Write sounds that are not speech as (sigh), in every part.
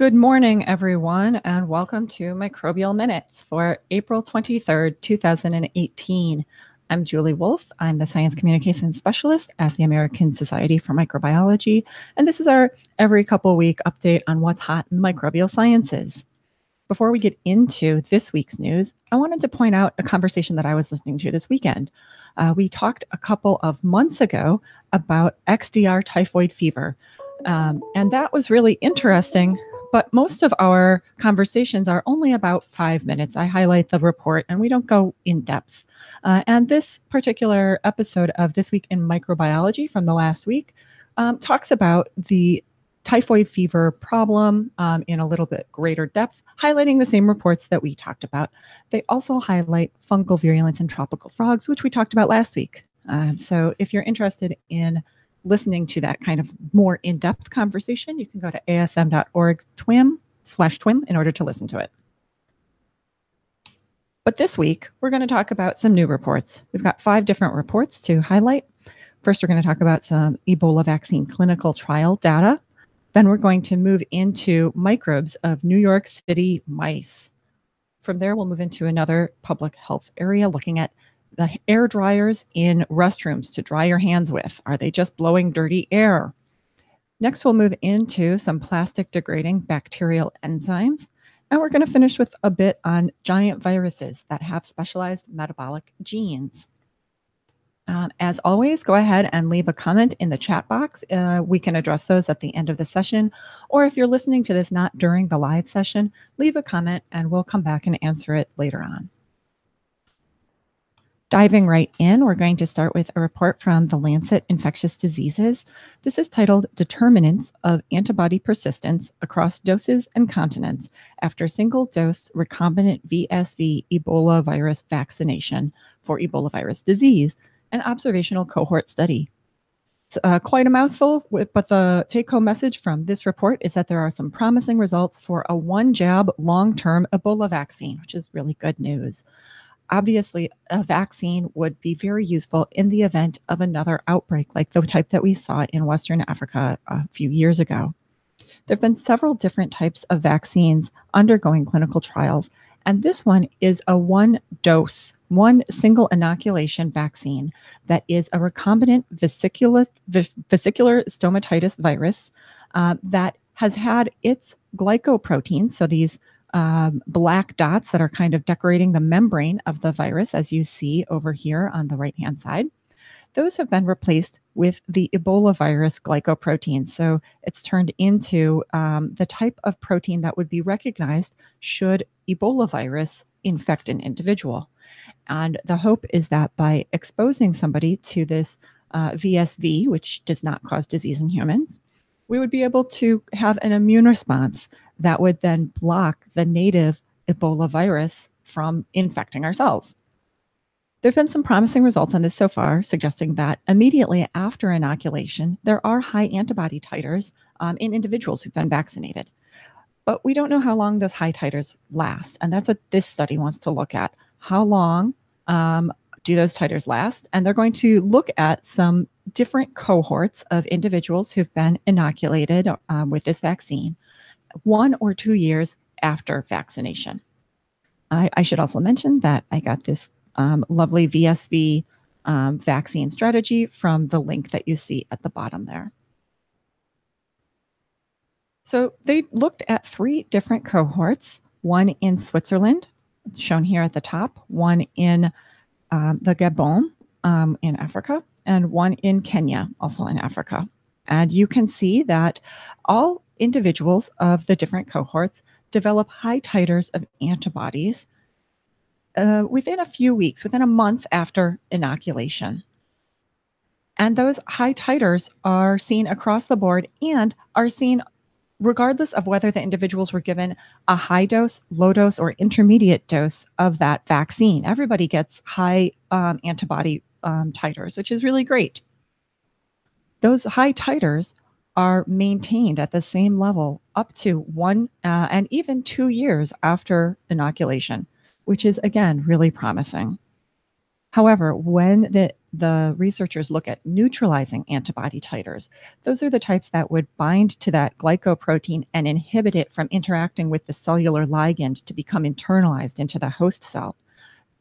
Good morning, everyone, and welcome to Microbial Minutes for April 23rd, 2018. I'm Julie Wolf. I'm the Science Communication Specialist at the American Society for Microbiology, and this is our every couple week update on what's hot in microbial sciences. Before we get into this week's news, I wanted to point out a conversation that I was listening to this weekend. Uh, we talked a couple of months ago about XDR typhoid fever, um, and that was really interesting but most of our conversations are only about five minutes. I highlight the report and we don't go in depth. Uh, and this particular episode of This Week in Microbiology from the last week um, talks about the typhoid fever problem um, in a little bit greater depth, highlighting the same reports that we talked about. They also highlight fungal virulence in tropical frogs, which we talked about last week. Um, so if you're interested in listening to that kind of more in-depth conversation, you can go to asm.org twim slash twim in order to listen to it. But this week, we're going to talk about some new reports. We've got five different reports to highlight. First, we're going to talk about some Ebola vaccine clinical trial data. Then we're going to move into microbes of New York City mice. From there, we'll move into another public health area looking at the air dryers in restrooms to dry your hands with? Are they just blowing dirty air? Next, we'll move into some plastic degrading bacterial enzymes. And we're going to finish with a bit on giant viruses that have specialized metabolic genes. Um, as always, go ahead and leave a comment in the chat box. Uh, we can address those at the end of the session. Or if you're listening to this not during the live session, leave a comment and we'll come back and answer it later on. Diving right in, we're going to start with a report from the Lancet Infectious Diseases. This is titled Determinants of Antibody Persistence Across Doses and Continents After Single Dose Recombinant VSV Ebola Virus Vaccination for Ebola Virus Disease, an observational cohort study. It's uh, quite a mouthful, but the take home message from this report is that there are some promising results for a one jab long term Ebola vaccine, which is really good news obviously a vaccine would be very useful in the event of another outbreak like the type that we saw in Western Africa a few years ago. There have been several different types of vaccines undergoing clinical trials, and this one is a one dose, one single inoculation vaccine that is a recombinant vesicular, vesicular stomatitis virus uh, that has had its glycoproteins, so these um, black dots that are kind of decorating the membrane of the virus, as you see over here on the right hand side. Those have been replaced with the Ebola virus glycoprotein. So it's turned into um, the type of protein that would be recognized should Ebola virus infect an individual. And the hope is that by exposing somebody to this uh, VSV, which does not cause disease in humans, we would be able to have an immune response that would then block the native Ebola virus from infecting our cells. There have been some promising results on this so far, suggesting that immediately after inoculation, there are high antibody titers um, in individuals who've been vaccinated. But we don't know how long those high titers last. And that's what this study wants to look at. How long um, do those titers last? And they're going to look at some different cohorts of individuals who've been inoculated um, with this vaccine one or two years after vaccination. I, I should also mention that I got this um, lovely VSV um, vaccine strategy from the link that you see at the bottom there. So they looked at three different cohorts, one in Switzerland, shown here at the top, one in um, the Gabon um, in Africa, and one in Kenya, also in Africa. And you can see that all individuals of the different cohorts develop high titers of antibodies uh, within a few weeks, within a month after inoculation. And those high titers are seen across the board and are seen regardless of whether the individuals were given a high dose, low dose, or intermediate dose of that vaccine. Everybody gets high um, antibody um, titers, which is really great. Those high titers are maintained at the same level up to one uh, and even two years after inoculation, which is again really promising. However, when the the researchers look at neutralizing antibody titers. Those are the types that would bind to that glycoprotein and inhibit it from interacting with the cellular ligand to become internalized into the host cell.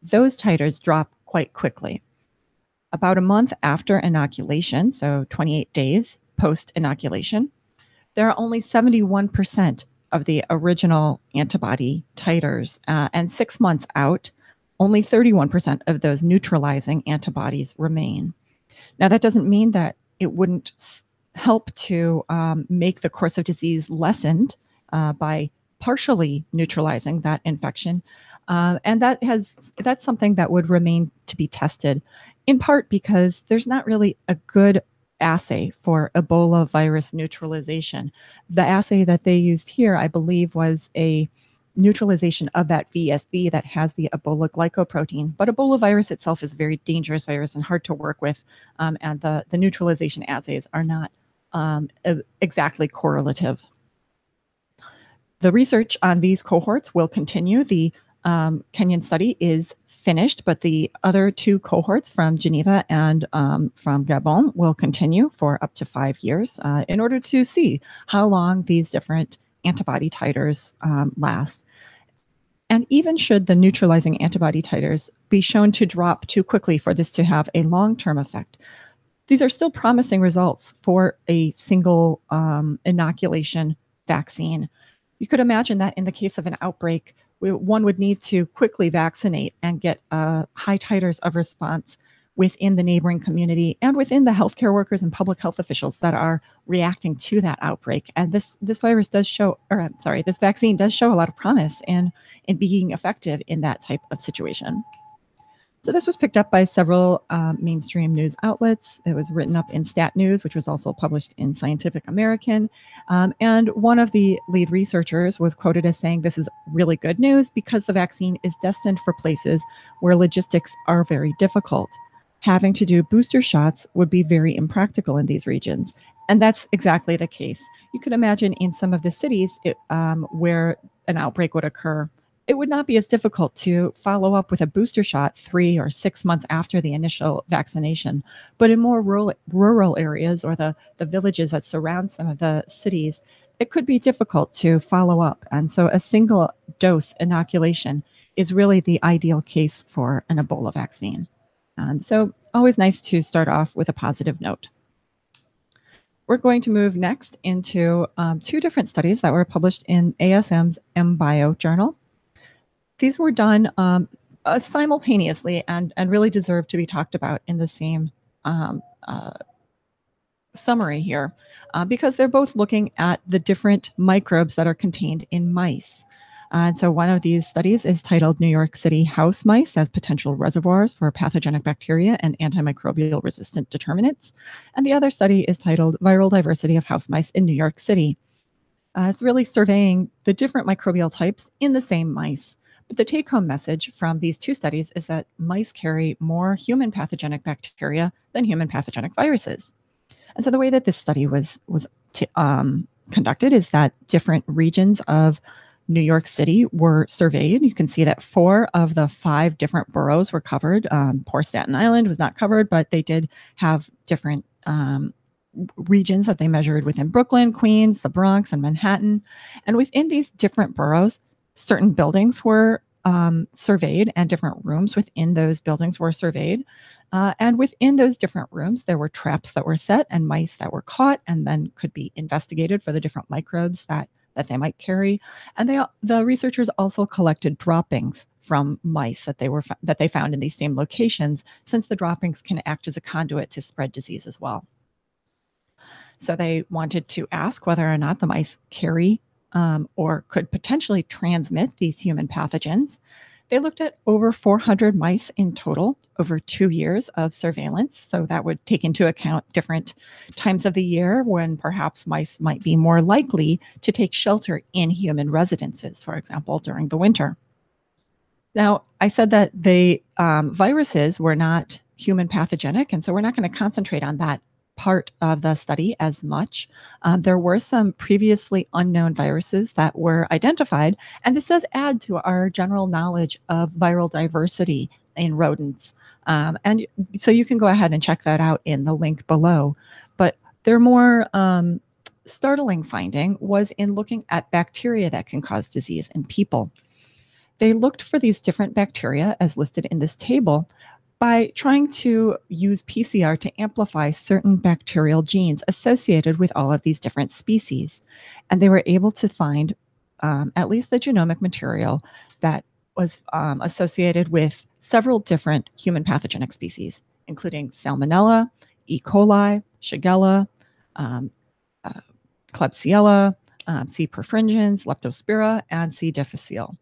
Those titers drop quite quickly. About a month after inoculation, so 28 days post inoculation, there are only 71% of the original antibody titers. Uh, and six months out, only 31% of those neutralizing antibodies remain. Now, that doesn't mean that it wouldn't help to um, make the course of disease lessened uh, by partially neutralizing that infection. Uh, and that has that's something that would remain to be tested, in part because there's not really a good assay for Ebola virus neutralization. The assay that they used here, I believe, was a neutralization of that VSV that has the Ebola glycoprotein. But Ebola virus itself is a very dangerous virus and hard to work with, um, and the, the neutralization assays are not um, exactly correlative. The research on these cohorts will continue. The um, Kenyan study is finished, but the other two cohorts from Geneva and um, from Gabon will continue for up to five years uh, in order to see how long these different antibody titers um, last. And even should the neutralizing antibody titers be shown to drop too quickly for this to have a long term effect, these are still promising results for a single um, inoculation vaccine. You could imagine that in the case of an outbreak, we, one would need to quickly vaccinate and get uh, high titers of response within the neighboring community and within the healthcare workers and public health officials that are reacting to that outbreak. And this this virus does show, or I'm sorry, this vaccine does show a lot of promise in in being effective in that type of situation. So this was picked up by several um, mainstream news outlets. It was written up in Stat News, which was also published in Scientific American. Um, and one of the lead researchers was quoted as saying, "This is really good news because the vaccine is destined for places where logistics are very difficult. Having to do booster shots would be very impractical in these regions." And that's exactly the case. You could imagine in some of the cities it, um, where an outbreak would occur it would not be as difficult to follow up with a booster shot three or six months after the initial vaccination. But in more rural, rural areas or the, the villages that surround some of the cities, it could be difficult to follow up. And so a single dose inoculation is really the ideal case for an Ebola vaccine. Um, so always nice to start off with a positive note. We're going to move next into um, two different studies that were published in ASM's MBio journal. These were done um, uh, simultaneously and, and really deserve to be talked about in the same um, uh, summary here uh, because they're both looking at the different microbes that are contained in mice. and so one of these studies is titled New York City House Mice as Potential Reservoirs for Pathogenic Bacteria and Antimicrobial Resistant Determinants. And the other study is titled Viral Diversity of House Mice in New York City. Uh, it's really surveying the different microbial types in the same mice. The take home message from these two studies is that mice carry more human pathogenic bacteria than human pathogenic viruses. And so the way that this study was, was um, conducted is that different regions of New York City were surveyed. You can see that four of the five different boroughs were covered. Um, poor Staten Island was not covered, but they did have different um, regions that they measured within Brooklyn, Queens, the Bronx, and Manhattan. And within these different boroughs, certain buildings were um, surveyed and different rooms within those buildings were surveyed. Uh, and within those different rooms, there were traps that were set and mice that were caught and then could be investigated for the different microbes that that they might carry. And they the researchers also collected droppings from mice that they were that they found in these same locations, since the droppings can act as a conduit to spread disease as well. So they wanted to ask whether or not the mice carry um, or could potentially transmit these human pathogens. They looked at over 400 mice in total over two years of surveillance. So that would take into account different times of the year when perhaps mice might be more likely to take shelter in human residences, for example, during the winter. Now, I said that the um, viruses were not human pathogenic, and so we're not going to concentrate on that part of the study as much. Um, there were some previously unknown viruses that were identified, and this does add to our general knowledge of viral diversity in rodents. Um, and so you can go ahead and check that out in the link below. But their more um, startling finding was in looking at bacteria that can cause disease in people. They looked for these different bacteria as listed in this table by trying to use PCR to amplify certain bacterial genes associated with all of these different species. And they were able to find um, at least the genomic material that was um, associated with several different human pathogenic species, including Salmonella, E. coli, Shigella, um, uh, Klebsiella, um, C. perfringens, Leptospira, and C. difficile.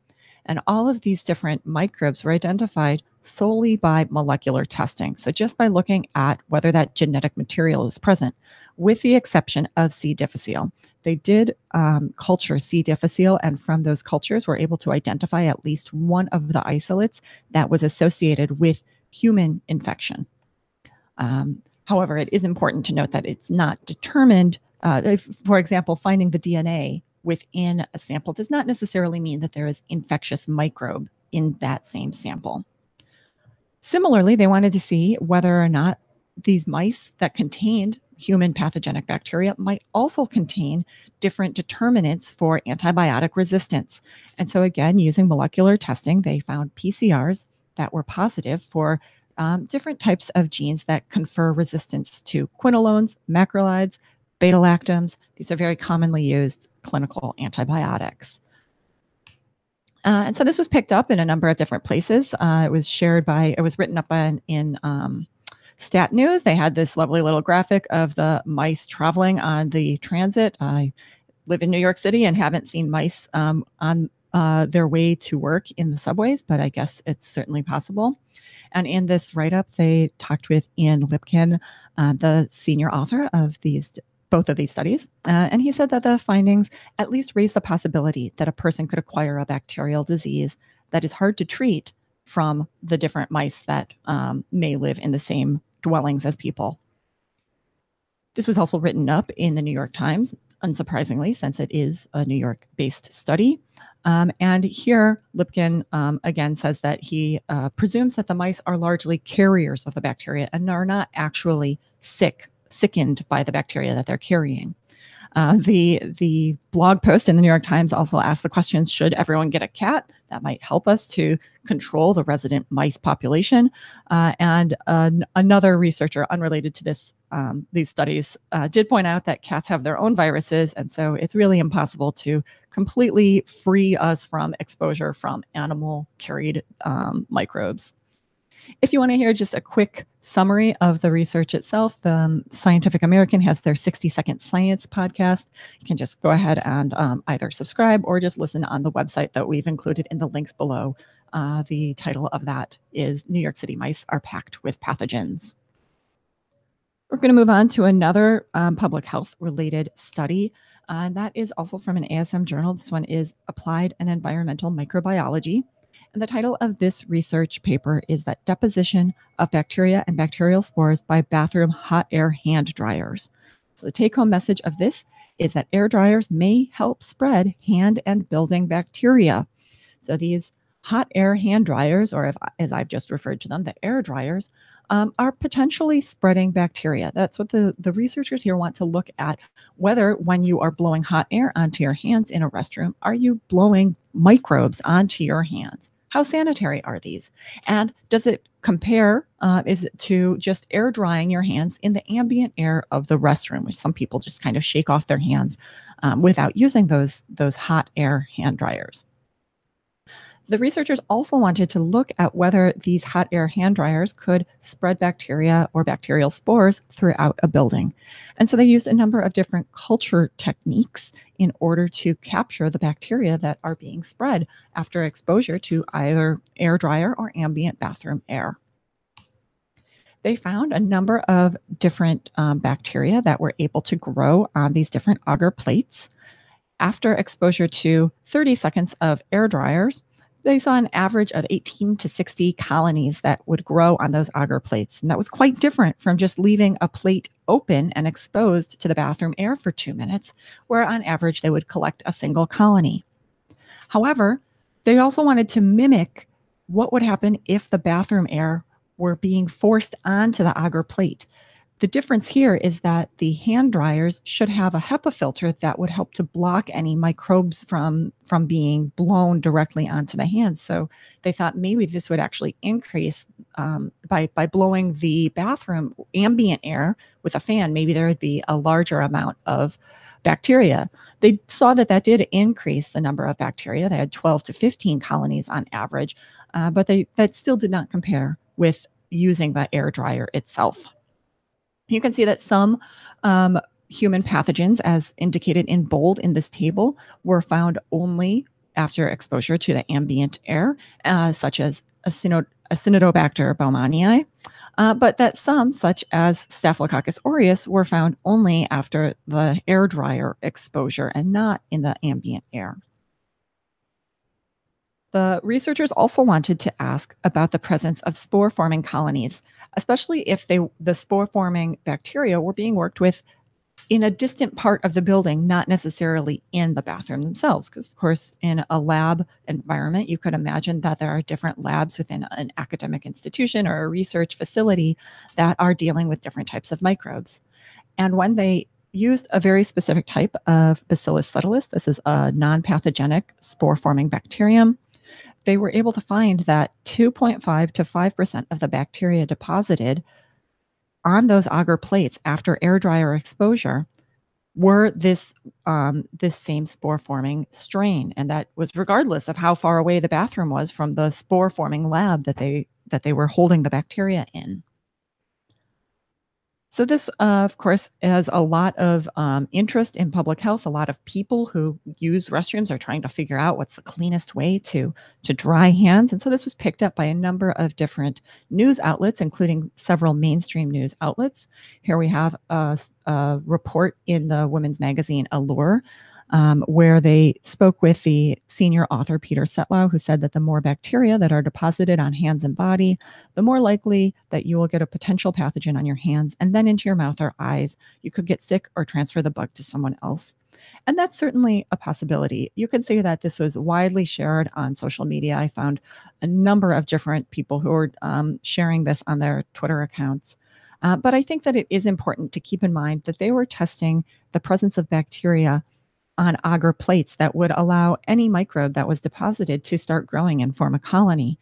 And all of these different microbes were identified solely by molecular testing. So, just by looking at whether that genetic material is present, with the exception of C. difficile. They did um, culture C. difficile, and from those cultures, were able to identify at least one of the isolates that was associated with human infection. Um, however, it is important to note that it's not determined. Uh, if, for example, finding the DNA within a sample does not necessarily mean that there is infectious microbe in that same sample. Similarly, they wanted to see whether or not these mice that contained human pathogenic bacteria might also contain different determinants for antibiotic resistance. And so, again, using molecular testing, they found PCRs that were positive for um, different types of genes that confer resistance to quinolones, macrolides, beta lactams. These are very commonly used clinical antibiotics. Uh, and so this was picked up in a number of different places. Uh, it was shared by, it was written up in, in um, Stat News. They had this lovely little graphic of the mice traveling on the transit. I live in New York City and haven't seen mice um, on uh, their way to work in the subways, but I guess it's certainly possible. And in this write up, they talked with Ian Lipkin, uh, the senior author of these both of these studies. Uh, and he said that the findings at least raise the possibility that a person could acquire a bacterial disease that is hard to treat from the different mice that um, may live in the same dwellings as people. This was also written up in the New York Times, unsurprisingly, since it is a New York based study. Um, and here, Lipkin um, again says that he uh, presumes that the mice are largely carriers of the bacteria and are not actually sick sickened by the bacteria that they're carrying. Uh, the the blog post in the New York Times also asked the questions: Should everyone get a cat? That might help us to control the resident mice population. Uh, and another researcher, unrelated to this um, these studies, uh, did point out that cats have their own viruses, and so it's really impossible to completely free us from exposure from animal carried um, microbes. If you want to hear just a quick summary of the research itself, the um, Scientific American has their 60 Second Science podcast. You can just go ahead and um, either subscribe or just listen on the website that we've included in the links below. Uh, the title of that is New York City Mice Are Packed with Pathogens. We're going to move on to another um, public health related study. Uh, that is also from an ASM journal. This one is Applied and Environmental Microbiology. And the title of this research paper is that deposition of bacteria and bacterial spores by bathroom hot air hand dryers. So the take home message of this is that air dryers may help spread hand and building bacteria. So these hot air hand dryers, or if, as I've just referred to them, the air dryers, um, are potentially spreading bacteria. That's what the, the researchers here want to look at whether when you are blowing hot air onto your hands in a restroom, are you blowing microbes onto your hands? How sanitary are these? And does it compare? Uh, is it to just air drying your hands in the ambient air of the restroom, which some people just kind of shake off their hands um, without using those those hot air hand dryers? The researchers also wanted to look at whether these hot air hand dryers could spread bacteria or bacterial spores throughout a building. And so they used a number of different culture techniques in order to capture the bacteria that are being spread after exposure to either air dryer or ambient bathroom air. They found a number of different um, bacteria that were able to grow on these different agar plates. After exposure to 30 seconds of air dryers, they saw an average of 18 to 60 colonies that would grow on those agar plates. And that was quite different from just leaving a plate open and exposed to the bathroom air for two minutes, where on average they would collect a single colony. However, they also wanted to mimic what would happen if the bathroom air were being forced onto the agar plate? The difference here is that the hand dryers should have a HEPA filter that would help to block any microbes from from being blown directly onto the hands. So they thought maybe this would actually increase um, by by blowing the bathroom ambient air with a fan. Maybe there would be a larger amount of bacteria. They saw that that did increase the number of bacteria. They had 12 to 15 colonies on average, uh, but they that still did not compare with using the air dryer itself. You can see that some um, human pathogens, as indicated in bold in this table, were found only after exposure to the ambient air, uh, such as Acinetobacter baumannii, uh, but that some, such as Staphylococcus aureus, were found only after the air dryer exposure and not in the ambient air. The researchers also wanted to ask about the presence of spore forming colonies, especially if they the spore forming bacteria were being worked with in a distant part of the building, not necessarily in the bathroom themselves. Because, of course, in a lab environment, you could imagine that there are different labs within an academic institution or a research facility that are dealing with different types of microbes. And when they used a very specific type of Bacillus subtilis, this is a non pathogenic spore forming bacterium they were able to find that 2.5 to 5% of the bacteria deposited on those agar plates after air dryer exposure were this um, this same spore forming strain, and that was regardless of how far away the bathroom was from the spore forming lab that they that they were holding the bacteria in. So, this, uh, of course, has a lot of um, interest in public health. A lot of people who use restrooms are trying to figure out what's the cleanest way to, to dry hands. And so, this was picked up by a number of different news outlets, including several mainstream news outlets. Here we have a, a report in the women's magazine Allure um, where they spoke with the senior author, Peter Setlau, who said that the more bacteria that are deposited on hands and body, the more likely that you will get a potential pathogen on your hands and then into your mouth or eyes. You could get sick or transfer the bug to someone else. And that's certainly a possibility. You can see that this was widely shared on social media. I found a number of different people who were um, sharing this on their Twitter accounts. Uh, but I think that it is important to keep in mind that they were testing the presence of bacteria on agar plates that would allow any microbe that was deposited to start growing and form a colony.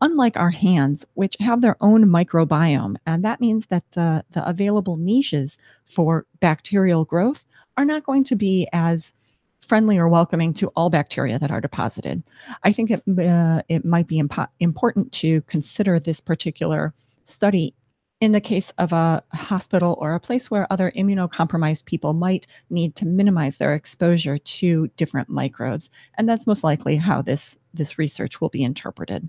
Unlike our hands, which have their own microbiome, and that means that the, the available niches for bacterial growth are not going to be as friendly or welcoming to all bacteria that are deposited. I think it, uh, it might be impo- important to consider this particular study in the case of a hospital or a place where other immunocompromised people might need to minimize their exposure to different microbes. And that's most likely how this, this research will be interpreted.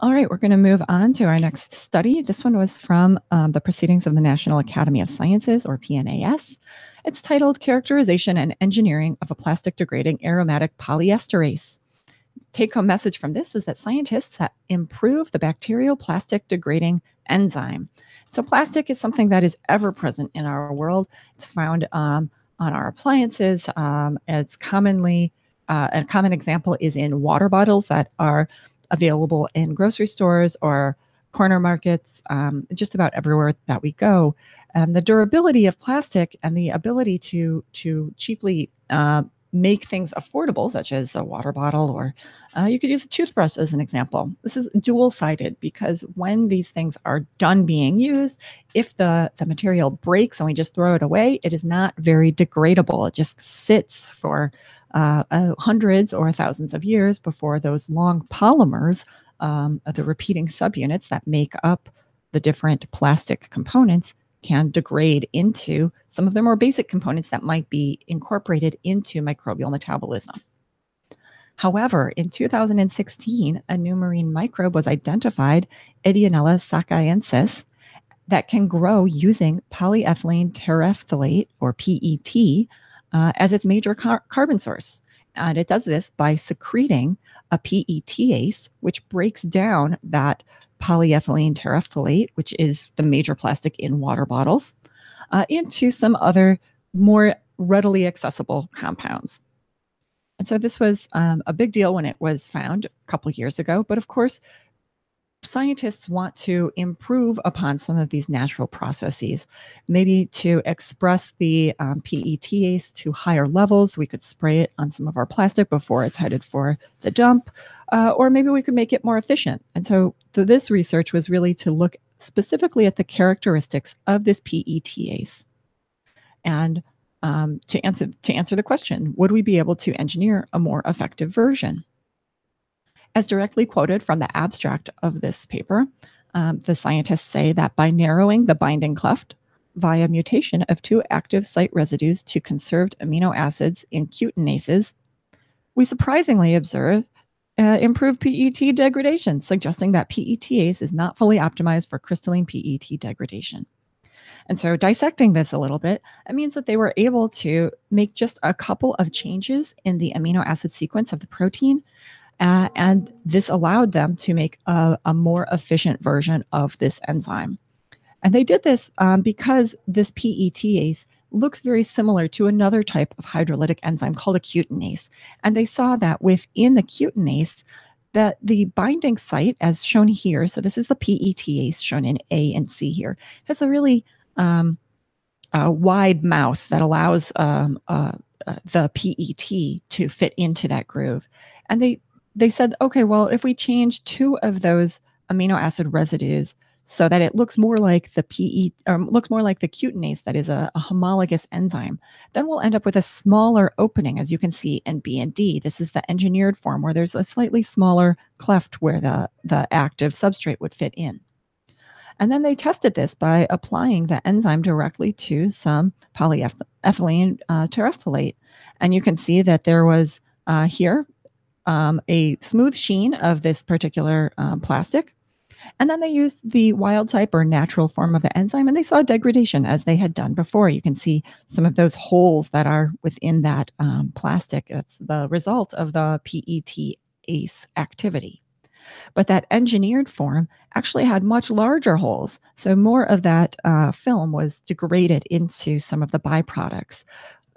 All right, we're going to move on to our next study. This one was from um, the Proceedings of the National Academy of Sciences, or PNAS. It's titled Characterization and Engineering of a Plastic Degrading Aromatic Polyesterase take home message from this is that scientists have improved the bacterial plastic degrading enzyme. So, plastic is something that is ever present in our world. It's found um, on our appliances. Um, it's commonly, uh, a common example is in water bottles that are available in grocery stores or corner markets, um, just about everywhere that we go. And the durability of plastic and the ability to to cheaply uh, make things affordable, such as a water bottle, or uh, you could use a toothbrush as an example. This is dual sided because when these things are done being used, if the, the material breaks and we just throw it away, it is not very degradable. It just sits for uh, uh, hundreds or thousands of years before those long polymers, um, the repeating subunits that make up the different plastic components, can degrade into some of the more basic components that might be incorporated into microbial metabolism. However, in 2016, a new marine microbe was identified, Ideonella sakaiensis, that can grow using polyethylene terephthalate, or PET, uh, as its major car- carbon source. And it does this by secreting a PETase, which breaks down that polyethylene terephthalate, which is the major plastic in water bottles, uh, into some other more readily accessible compounds. And so this was um, a big deal when it was found a couple years ago. But of course, scientists want to improve upon some of these natural processes, maybe to express the um, PETase to higher levels. We could spray it on some of our plastic before it's headed for the dump, uh, or maybe we could make it more efficient. And so this research was really to look specifically at the characteristics of this PETase. And um, to answer to answer the question, would we be able to engineer a more effective version? As directly quoted from the abstract of this paper, um, the scientists say that by narrowing the binding cleft via mutation of two active site residues to conserved amino acids in cutenases, we surprisingly observe uh, improved PET degradation, suggesting that PETase is not fully optimized for crystalline PET degradation. And so, dissecting this a little bit, it means that they were able to make just a couple of changes in the amino acid sequence of the protein uh, and this allowed them to make a, a, more efficient version of this enzyme. And they did this um, because this PETase looks very similar to another type of hydrolytic enzyme called a cutinase. And they saw that within the cutinase, that the binding site, as shown here, so this is the PETase shown in A and C here, has a really um, a wide mouth that allows um, uh, uh, the PET to fit into that groove. And they they said, okay, well, if we change two of those amino acid residues so that it looks more like the PE or looks more like the cutinase that is a, a, homologous enzyme, then we'll end up with a smaller opening, as you can see in B and D. This is the engineered form where there's a slightly smaller cleft where the, the active substrate would fit in. And then they tested this by applying the enzyme directly to some polyethylene uh, terephthalate. And you can see that there was uh, here um, a smooth sheen of this particular um, plastic. And then they used the wild type or natural form of the enzyme and they saw degradation as they had done before. You can see some of those holes that are within that um, plastic. That's the result of the PET ACE activity. But that engineered form actually had much larger holes. So more of that uh, film was degraded into some of the byproducts,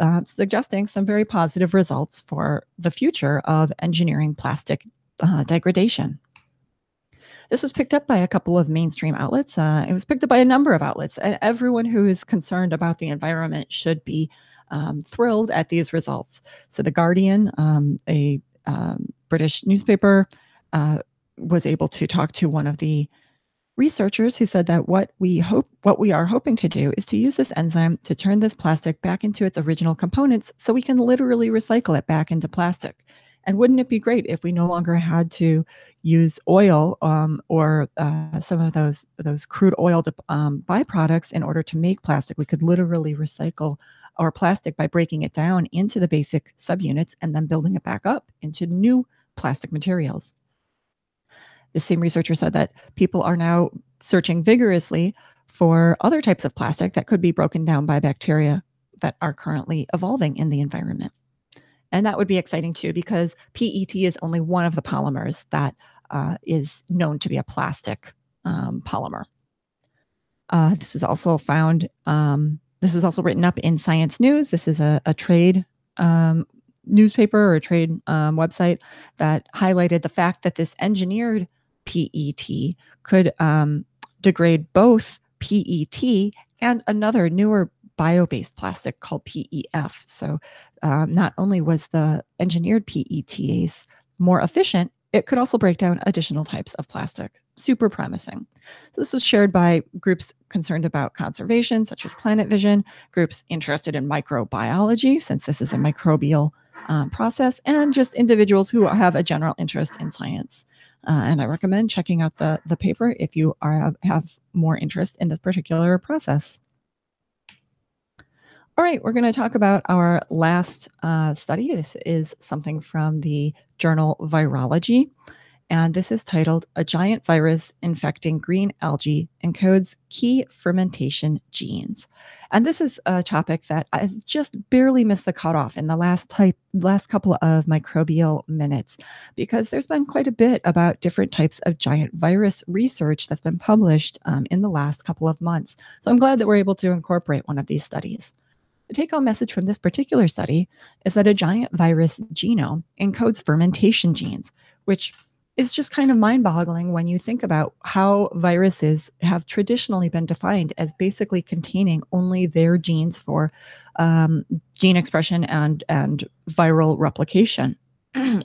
uh, suggesting some very positive results for the future of engineering plastic uh, degradation. This was picked up by a couple of mainstream outlets. Uh, it was picked up by a number of outlets. Everyone who is concerned about the environment should be um, thrilled at these results. So, The Guardian, um, a um, British newspaper, uh, was able to talk to one of the researchers who said that what we hope what we are hoping to do is to use this enzyme to turn this plastic back into its original components so we can literally recycle it back into plastic and wouldn't it be great if we no longer had to use oil um, or uh, some of those those crude oil um, byproducts in order to make plastic? We could literally recycle our plastic by breaking it down into the basic subunits and then building it back up into new plastic materials. The same researcher said that people are now searching vigorously for other types of plastic that could be broken down by bacteria that are currently evolving in the environment. And that would be exciting too, because PET is only one of the polymers that uh, is known to be a plastic um, polymer. Uh, this was also found, um, this was also written up in Science News. This is a, a trade um, newspaper or a trade um, website that highlighted the fact that this engineered PET could um, degrade both PET and another newer bio based plastic called PEF. So, um, not only was the engineered PETase more efficient, it could also break down additional types of plastic. Super promising. So this was shared by groups concerned about conservation, such as Planet Vision, groups interested in microbiology, since this is a microbial um, process, and just individuals who have a general interest in science. Uh, and I recommend checking out the, the paper if you are have more interest in this particular process. All right, we're going to talk about our last uh, study. This is something from the journal Virology. And this is titled A Giant Virus Infecting Green Algae Encodes Key Fermentation Genes. And this is a topic that has just barely missed the cutoff in the last type last couple of microbial minutes, because there's been quite a bit about different types of giant virus research that's been published um, in the last couple of months. So I'm glad that we're able to incorporate one of these studies. The take home message from this particular study is that a giant virus genome encodes fermentation genes, which is just kind of mind boggling when you think about how viruses have traditionally been defined as basically containing only their genes for um, gene expression and, and viral replication. (clears throat)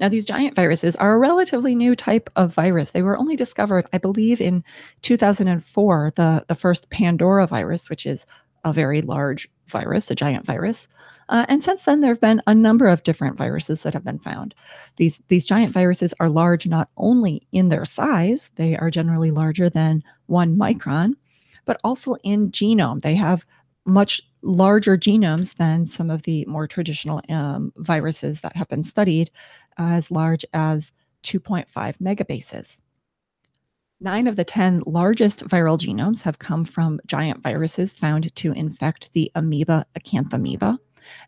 Now, these giant viruses are a relatively new type of virus. They were only discovered, I believe, in 2004, the, the first Pandora virus, which is a very large virus, a giant virus. Uh, and since then, there have been a number of different viruses that have been found. These, these giant viruses are large not only in their size, they are generally larger than one micron, but also in genome. They have much larger genomes than some of the more traditional um, viruses that have been studied, as large as 2.5 megabases. Nine of the 10 largest viral genomes have come from giant viruses found to infect the amoeba acanthamoeba.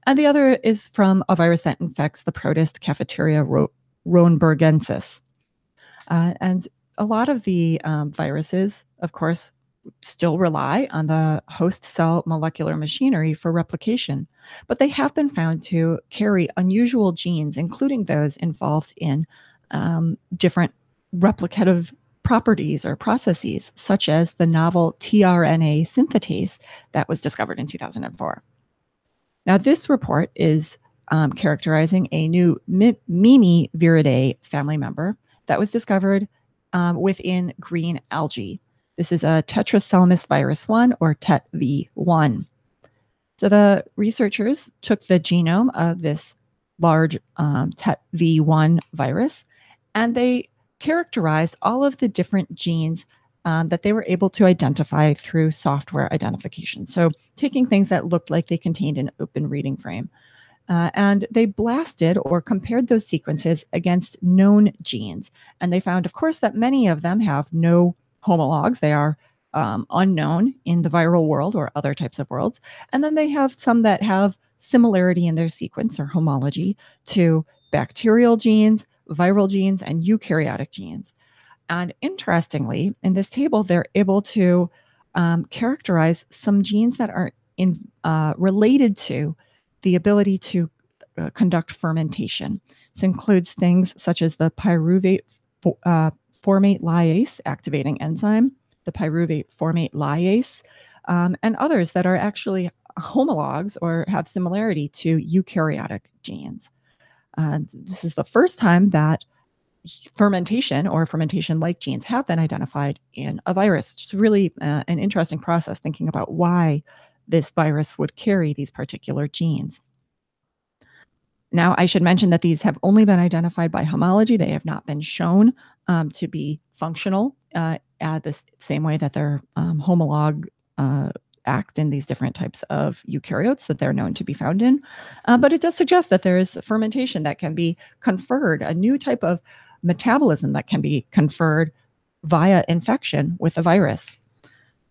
And the other is from a virus that infects the protist Cafeteria ro-. Uh, and a lot of the um, viruses, of course, still rely on the host cell molecular machinery for replication, but they have been found to carry unusual genes, including those involved in um, different replicative properties or processes, such as the novel tRNA synthetase that was discovered in 2004. Now, this report is um, characterizing a new Mimi viridae family member that was discovered um, within green algae. This is a tetraselmis virus 1 or TETV1. So the researchers took the genome of this large um, TETV1 virus and they characterized all of the different genes um, that they were able to identify through software identification. So, taking things that looked like they contained an open reading frame. Uh, and they blasted or compared those sequences against known genes. And they found, of course, that many of them have no homologs. They are um, unknown in the viral world or other types of worlds. And then they have some that have similarity in their sequence or homology to bacterial genes, viral genes, and eukaryotic genes. And interestingly, in this table, they're able to um, characterize some genes that are in, uh, related to the ability to uh, conduct fermentation. This includes things such as the pyruvate uh, formate lyase activating enzyme, the pyruvate formate lyase, um, and others that are actually homologs or have similarity to eukaryotic genes. And this is the first time that fermentation or fermentation like genes have been identified in a virus. It's really uh, an interesting process thinking about why this virus would carry these particular genes. Now, I should mention that these have only been identified by homology. They have not been shown um, to be functional uh, at the same way that their um, homolog uh, act in these different types of eukaryotes that they're known to be found in. Uh, but it does suggest that there is fermentation that can be conferred, a new type of metabolism that can be conferred via infection with a virus.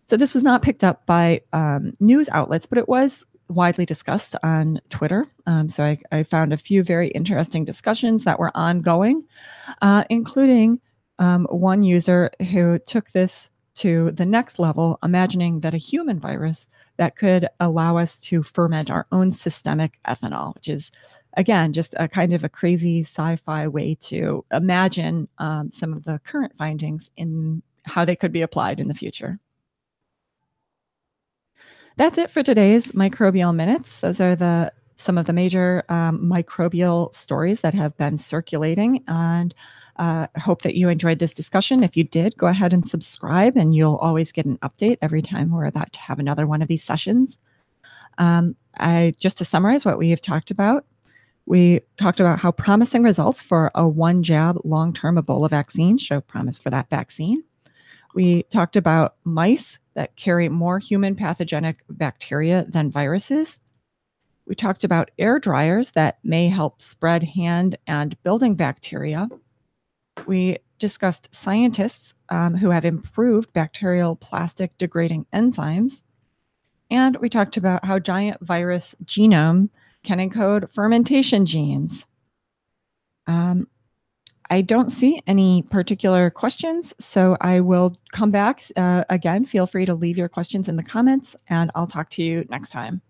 So this was not picked up by um, news outlets, but it was widely discussed on Twitter. Um, so I, I, found a few very interesting discussions that were ongoing, uh, including um, one user who took this to the next level, imagining that a human virus that could allow us to ferment our own systemic ethanol, which is again just a kind of a crazy sci-fi way to imagine um, some of the current findings in how they could be applied in the future. That's it for today's microbial minutes. Those are the some of the major um, microbial stories that have been circulating. And uh, hope that you enjoyed this discussion. If you did, go ahead and subscribe, and you'll always get an update every time we're about to have another one of these sessions. Um, I just to summarize what we have talked about. We talked about how promising results for a one jab long term Ebola vaccine show promise for that vaccine. We talked about mice that carry more human pathogenic bacteria than viruses. We talked about air dryers that may help spread hand and building bacteria we discussed scientists um, who have improved bacterial plastic degrading enzymes. And we talked about how giant virus genome can encode fermentation genes. Um, I don't see any particular questions, so I will come back uh, again. Feel free to leave your questions in the comments, and I'll talk to you next time.